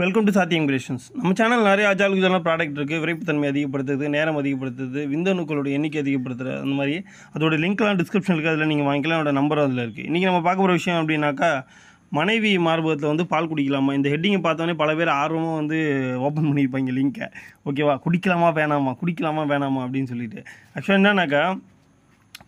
Welcome to சாத்தியம் creations நம்ம channel நிறைய அஜாலுக்கு இதெல்லாம் ப்ராடக்ட் இருக்குது விரைப்புத்தன்மை அதிகப்படுத்துது நேரம் அதிகப்படுத்துது விந்தணுக்களோட எண்ணிக்கை அதிகப்படுத்துறது அந்த மாதிரி. அதோட லிங்க்லாம் டிஸ்கிரிப்ஷன் இருக்குது அதில் நீங்கள் வாங்கிக்கலாம். அதோட நம்பர் அதில் இருக்குது இன்றைக்கி நம்ம பார்க்க போகிற விஷயம் அப்படின்னாக்கா மனைவி மார்பகத்தில் வந்து பால் குடிக்கலாமா? இந்த ஹெட்டிங்கை பார்த்தோன்னே பல பேர் ஆர்வமாக வந்து ஓப்பன் பண்ணியிருப்பாங்க லிங்க்கை ஓகேவா குடிக்கலாமா? வேணாமா? குடிக்கலாமா? வேணாமா? அப்படின்னு சொல்லிட்டு. ஆக்சுவலாக என்னன்னாக்கா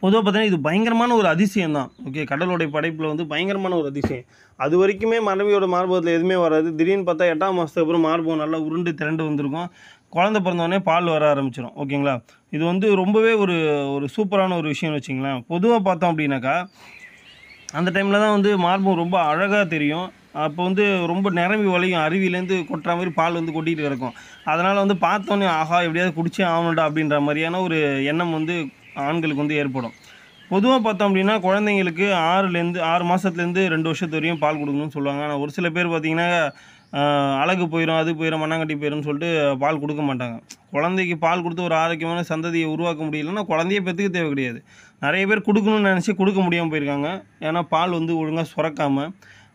பொதுவாக பார்த்தீங்கன்னா இது பயங்கரமான ஒரு அதிசயம் தான். ஓகே கடலுடைய படைப்பில் வந்து பயங்கரமான ஒரு அதிசயம். அது வரைக்குமே மனைவியோட மார்பகத்தில் எதுவுமே வராது. திடீர்னு பார்த்தா எட்டாம் மாதத்துக்கு அப்புறம் மார்பகம் நல்லா உருண்டு திரண்டு வந்திருக்கும். குழந்தை பிறந்தவொடனே பால் வர ஆரம்பிச்சிடும் ஓகேங்களா? இது வந்து ரொம்பவே ஒரு ஒரு சூப்பரான ஒரு விஷயம்னு வச்சிங்களேன் பொதுவாக பார்த்தோம் அப்படின்னாக்கா அந்த டைமில் தான் வந்து மார்பகம் ரொம்ப அழகாக தெரியும். அப்போ வந்து ரொம்ப நிரம்பி வளையும். அருவியிலேருந்து கொட்டுற மாதிரி பால் வந்து கொட்டிகிட்டு கிடக்கும். அதனால் வந்து பார்த்தோன்னே ஆஹா எப்படியாவது குடிச்சே ஆகணும்டா அப்படின்ற மாதிரியான ஒரு எண்ணம் வந்து ஆண்களுக்கு வந்து ஏற்படும். பொதுவாக பார்த்தோம் அப்படின்னா குழந்தைங்களுக்கு ஆறுலேருந்து ஆறு மாதத்துலேருந்து ரெண்டு வருஷத்து வரையும் பால் கொடுக்கணும்னு சொல்லுவாங்க. ஆனால் ஒரு சில பேர் பார்த்திங்கன்னா அழகு போயிடும் அது போயிடும் மண்ணாங்கட்டி போயிடும்னு சொல்லிட்டு பால் கொடுக்க மாட்டாங்க. குழந்தைக்கு பால் கொடுத்து ஒரு ஆரோக்கியமான சந்ததியை உருவாக்க முடியலன்னா குழந்தைய பெற்றுக்க தேவை கிடையாது. நிறைய பேர் கொடுக்கணும்னு நினச்சி கொடுக்க முடியாமல் போயிருக்காங்க. ஏன்னா பால் வந்து ஒழுங்காக சுரக்காமல்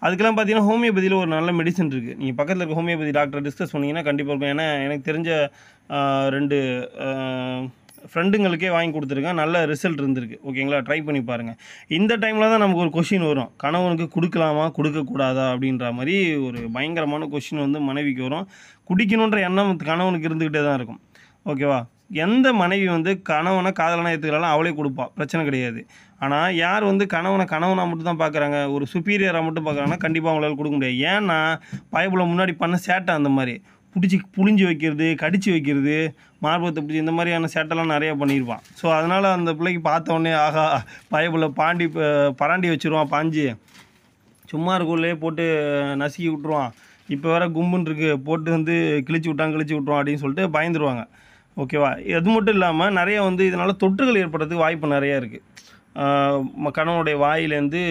அதுக்கெல்லாம் பார்த்தீங்கன்னா ஹோமியோபதியில் ஒரு நல்ல மெடிசன் இருக்குது நீங்கள் பக்கத்தில் இருக்க ஹோமியோபதி டாக்டர் டிஸ்கஸ் பண்ணிங்கன்னா கண்டிப்பாக இருக்கும். ஏன்னா எனக்கு தெரிஞ்ச ரெண்டு ஃப்ரெண்டுங்களுக்கே வாங்கி கொடுத்துருக்கேன். நல்ல ரிசல்ட் இருந்திருக்கு. ஓகேங்களா ட்ரை பண்ணி பாருங்கள் இந்த டைமில் தான் நமக்கு ஒரு கொஷின் வரும். கணவனுக்கு கொடுக்கலாமா? கொடுக்கக்கூடாதா? அப்படின்ற மாதிரி ஒரு பயங்கரமான கொஷின் வந்து மனைவிக்கு வரும். குடிக்கணுன்ற எண்ணம் கணவனுக்கு இருந்துக்கிட்டே தான் இருக்கும். ஓகேவா எந்த மனைவி வந்து கணவனை காதலனை ஏற்றுக்கலாம் அவளே கொடுப்பா. பிரச்சனை கிடையாது. ஆனால் யார் வந்து கணவனை கணவனாக மட்டும் தான் பார்க்குறாங்க ஒரு சுப்பீரியராக மட்டும் பார்க்குறாங்கன்னா கண்டிப்பாக அவங்களால கொடுக்க முடியாது. ஏன்னா பயபுல முன்னாடி பண்ண சேட்டை அந்த மாதிரி. பிடிச்சி புளிஞ்சு வைக்கிறது கடிச்சு வைக்கிறது மார்பகத்தை பிடிச்சி இந்த மாதிரியான சேட்டெல்லாம் நிறைய பண்ணியிருப்பான். ஸோ அதனால் அந்த பிள்ளைக்கு பார்த்தோன்னே ஆகா பயப்புல பாண்டி பராண்டி வச்சிருவான் பாஞ்சு. சும்மா இருக்குள்ளே போட்டு நசுக்கி விட்ருவான் இப்போ வேற கும்புன்னு இருக்கு. போட்டு வந்து கிழிச்சு விட்டான் கிழிச்சு விட்ருவான் அப்படின்னு சொல்லிட்டு பயந்துருவாங்க. ஓகேவா அது மட்டும் இல்லாமல் நிறைய வந்து இதனால் தொற்றுகள் ஏற்படுறதுக்கு வாய்ப்பு நிறையா இருக்குது கணவனுடைய வாயிலேருந்து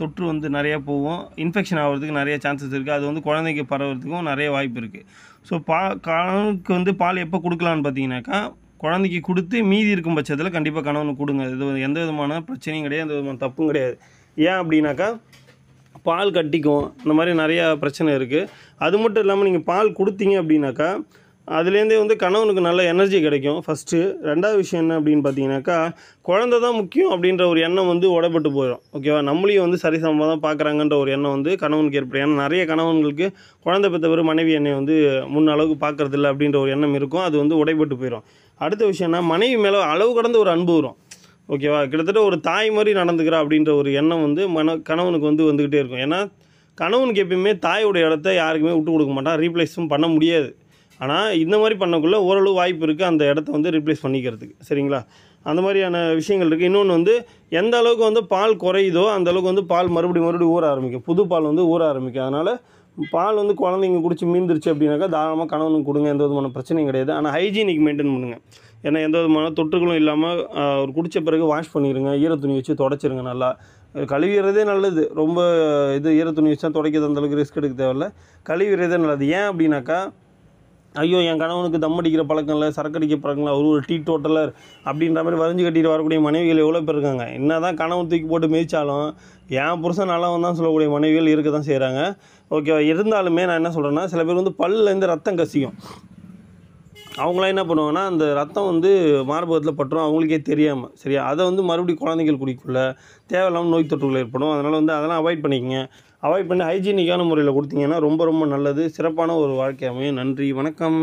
தொற்று வந்து நிறையா போகும். இன்ஃபெக்ஷன் ஆகிறதுக்கு நிறைய சான்சஸ் இருக்குது அது வந்து குழந்தைக்கு பரவுறதுக்கும் நிறைய வாய்ப்பு இருக்குது ஸோ பா கணவனுக்கு வந்து பால் எப்போ கொடுக்கலான்னு பார்த்தீங்கன்னாக்கா குழந்தைக்கு கொடுத்து மீதி இருக்கும் பட்சத்தில் கண்டிப்பாக கணவனுக்கு கொடுங்க. இது எந்த விதமான பிரச்சனையும் கிடையாது எந்த விதமான தப்பும் கிடையாது. ஏன் அப்படின்னாக்கா பால் கட்டிக்கும். இந்த மாதிரி நிறையா பிரச்சனை இருக்குது அது மட்டும் இல்லாமல் நீங்கள் பால் கொடுத்தீங்க அப்படின்னாக்கா அதுலேருந்தே வந்து கணவனுக்கு நல்ல எனர்ஜி கிடைக்கும். ஃபஸ்ட்டு ரெண்டாவது விஷயம் என்ன அப்படின்னு பார்த்தீங்கன்னாக்கா குழந்தை தான் முக்கியம் அப்படின்ற ஒரு எண்ணம் வந்து உடப்பட்டு போயிடும் ஓகேவா நம்மளையும் வந்து சரிசமமாக தான் பார்க்குறாங்கன்ற ஒரு எண்ணம் வந்து கணவனுக்கு ஏற்படும். ஏன்னா நிறைய கணவன்களுக்கு குழந்தை பெற்றவர் மனைவி என்னை வந்து முன்ன அளவுக்கு பார்க்கறதில்ல அப்படின்ற ஒரு எண்ணம் இருக்கும். அது வந்து உடைப்பட்டு போயிடும் அடுத்த விஷயம்னா மனைவி மேலே அளவு கடந்த ஒரு அன்பு வரும். ஓகேவா கிட்டத்தட்ட ஒரு தாய் மாதிரி நடந்துக்கிறா அப்படின்ற ஒரு எண்ணம் வந்து மன கணவனுக்கு வந்து வந்துக்கிட்டே இருக்கும். ஏன்னா கணவனுக்கு எப்பயுமே தாயோட இடத்த யாருக்குமே விட்டு கொடுக்க மாட்டான். ரீப்ளேஸும் பண்ண முடியாது. ஆனால் இந்த மாதிரி பண்ணக்குள்ளே ஓரளவு வாய்ப்பு இருக்குது அந்த இடத்த வந்து ரீப்ளேஸ் பண்ணிக்கிறதுக்கு. சரிங்களா? அந்த மாதிரியான விஷயங்கள் இருக்குது இன்னொன்று வந்து எந்த அளவுக்கு வந்து பால் குறையுதோ அந்த அளவுக்கு வந்து பால் மறுபடியும் மறுபடியும் ஊற ஆரம்பிக்கும். புது பால் வந்து ஊற ஆரம்பிக்கும். அதனால் பால் வந்து குழந்தைங்க குடிச்சு மீந்துருச்சு அப்படின்னாக்கா தாராளமாக கணவனுக்கு கொடுங்க. எந்த விதமான பிரச்சனையும் கிடையாது. ஆனால் ஹைஜீனிக் மெயின்டைன் பண்ணுங்கள் ஏன்னா எந்த விதமான தொற்றுகளும் இல்லாமல் ஒரு குடித்த பிறகு வாஷ் பண்ணிடுங்க ஈர துணி வச்சு தொடச்சிருங்க நல்லா. கழுவிடுறதே நல்லது. ரொம்ப இது ஈர துணி வச்சா துடைக்கிறது அந்தளவுக்கு ரிஸ்க் எடுக்க தேவையில்ல. கழுவிடுறதே நல்லது. ஏன் அப்படின்னாக்கா ஐயோ என் கணவனுக்கு தம் அடிக்கிற பழக்கம் இல்லை சரக்கு அடிக்கிற பழக்கம் இல்லை அவர் ஒரு டீ டோட்டலர் அப்படின்ற மாதிரி வரைஞ்சு கட்டிட்டு வரக்கூடிய மனைவிகள் எவ்வளோ பேர் இருக்காங்க? என்ன தான் கணவன் தூக்கி போட்டு மேய்ச்சாலும் என் புருஷன் நல்லவன் தான் சொல்லக்கூடிய மனைவிகள் இருக்க தான் செய்கிறாங்க ஓகேவா? இருந்தாலுமே நான் என்ன சொல்கிறேன்னா சில பேர் வந்து பல்லேருந்து ரத்தம் கசியும். அவங்களாம் என்ன பண்ணுவாங்கன்னா அந்த ரத்தம் வந்து மார்பகத்தில் பட்டுரும் அவங்களுக்கே தெரியாமல் சரியா? அதை வந்து மறுபடியும் குழந்தைகள் குடிக்குள்ள தேவையில்லாமல் நோய் தொற்றுகள் ஏற்படும். அதனால் வந்து அதெல்லாம் அவாய்ட் பண்ணிக்கங்க. அவாய்ட் பண்ணி ஹைஜீனிக்கான முறையில் கொடுத்தீங்கன்னா ரொம்ப ரொம்ப நல்லது. சிறப்பான ஒரு வாழ்க்கை அமையும். நன்றி. வணக்கம்.